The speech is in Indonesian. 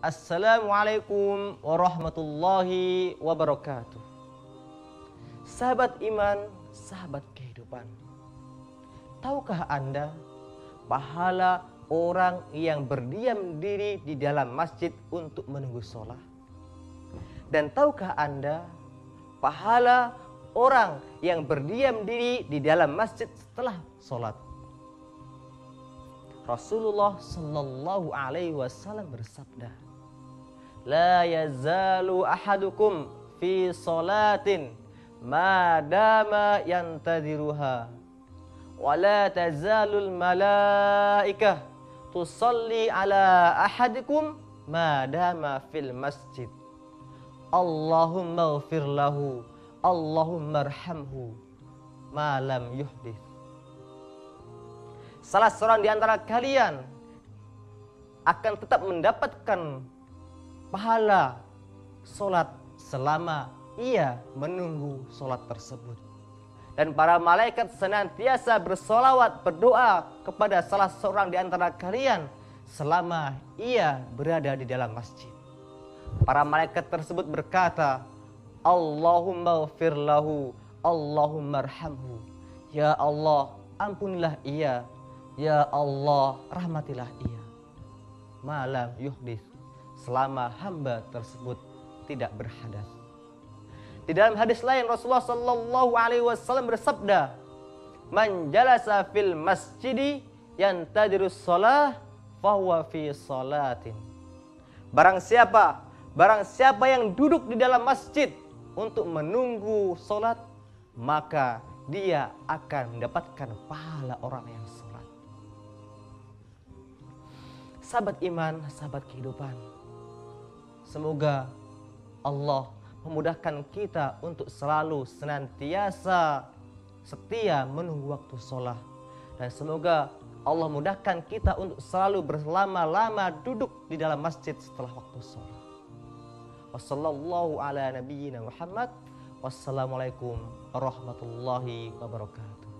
Assalamualaikum warahmatullahi wabarakatuh. Sahabat iman, sahabat kehidupan. Tahukah Anda pahala orang yang berdiam diri di dalam masjid untuk menunggu sholat? Dan tahukah Anda pahala orang yang berdiam diri di dalam masjid setelah sholat? Rasulullah Shallallahu Alaihi Wasallam bersabda, "La yazalu ahadukum fi salatin madama yantadiruha wa la tazalul malaikah tusalli ala ahadikum madama fil masjid." Allahumma ghafir lahu Allahumma arhamhu malam yuhdith salah seorang di antara kalian akan tetap mendapatkan pahala solat selama ia menunggu solat tersebut. Dan para malaikat senantiasa bersolawat berdoa kepada salah seorang di antara kalian selama ia berada di dalam masjid. Para malaikat tersebut berkata, Allahumma firlahu, Allahumma arhamhu. Ya Allah, ampunilah ia Ya Allah, rahmatilah ia. Malam yuhdis, selama hamba tersebut tidak berhadas. Di dalam hadis lain Rasulullah Shallallahu Alaihi Wasallam bersabda, "Man jalasa fil masjidi yang tadirus salah, fahuwa fi salatin." Barang siapa, barang siapa yang duduk di dalam masjid untuk menunggu solat, maka dia akan mendapatkan pahala orang yang sholat. sahabat iman, sahabat kehidupan. Semoga Allah memudahkan kita untuk selalu senantiasa setia menunggu waktu sholat. Dan semoga Allah mudahkan kita untuk selalu berlama-lama duduk di dalam masjid setelah waktu sholat. Wassalamualaikum warahmatullahi wabarakatuh.